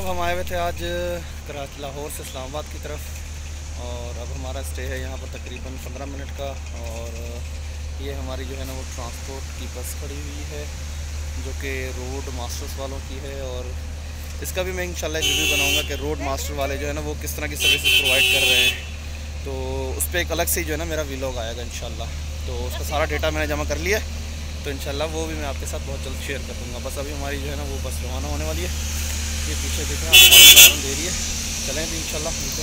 जनाब हम आए हुए थे आज कराची, लाहौर से इस्लामाबाद की तरफ़। और अब हमारा स्टे है यहाँ पर तकरीबन पंद्रह मिनट का। और ये हमारी जो है ना वो ट्रांसपोर्ट की बस खड़ी हुई है, जो कि रोड मास्टर्स वालों की है। और इसका भी मैं इंशाल्लाह रिव्यू बनाऊँगा कि रोड मास्टर वाले जो है ना वो किस तरह की सर्विस प्रोवाइड कर रहे हैं। तो उस पर एक अलग से जो है ना मेरा वीलॉग आएगा इन तो उसका सारा डेटा मैंने जमा कर लिया तो इन वो भी मैं आपके साथ बहुत जल्द शेयर कर दूँगा। बस अभी हमारी जो है ना वो बस रवाना होने वाली है। ये पीछे देख रहे हैं दे रही है। चलें भी इंशाल्लाह मिलते